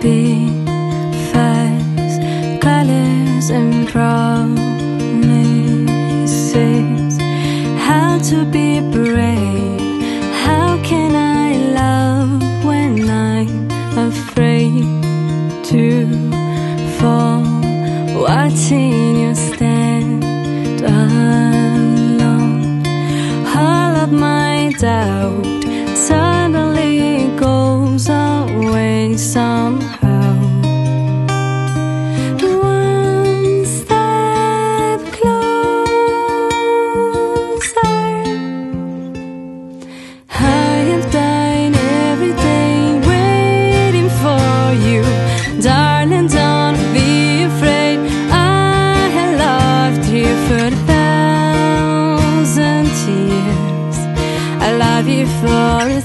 be fast, colors and promises. How to be brave? How can I love when I'm afraid to fall? Watching you stand alone, all of my doubt suddenly years. I love you for a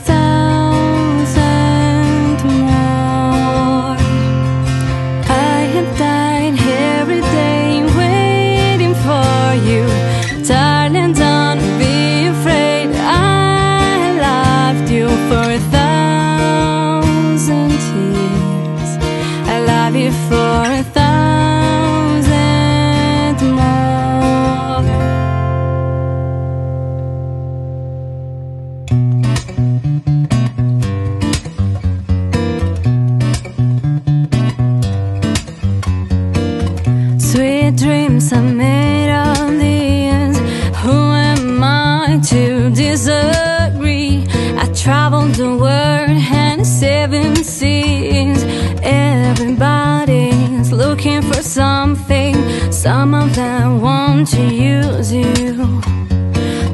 to use you.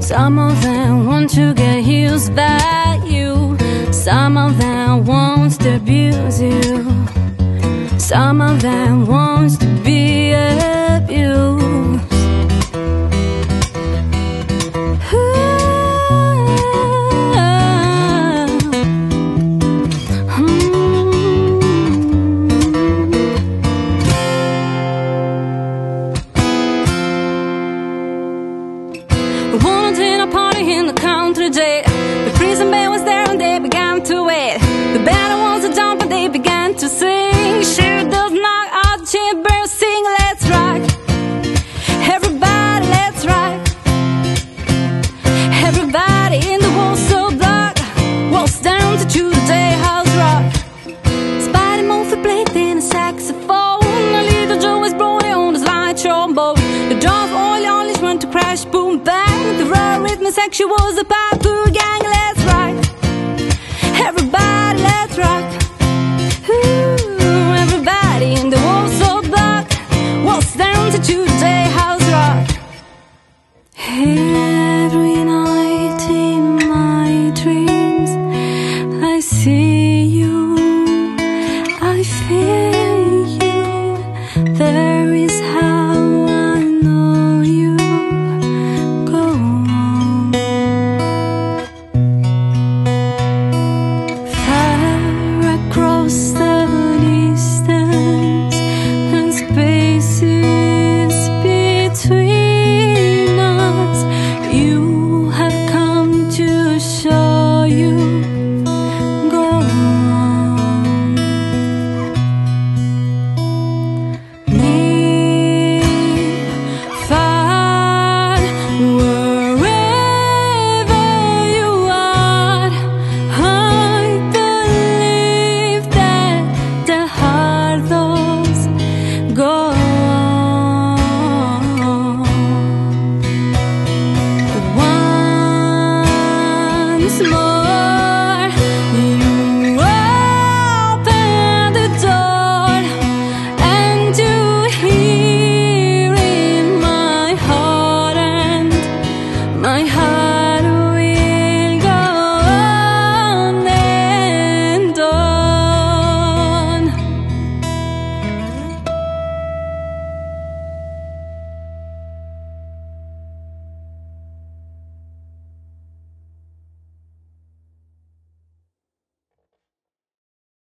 Some of them want to get We wanted in a party in the country jail. The prison band was there and they began to wait. The band was a jump and they began to sing. Sure does knock out the chamber, sing, let's rock. Everybody, let's rock. Everybody in the world so dark walks down to choose the day house rock. Spider Murphy played in a saxophone. A little Joe is blowing on the slide trombone. The drum oil only went to crash, boom, bang homosexuals, the Papu gang, let's rock. Everybody, let's rock. Ooh, everybody in the Warsaw block, what's down to today, house rock? Every night in my dreams, I see you, I feel.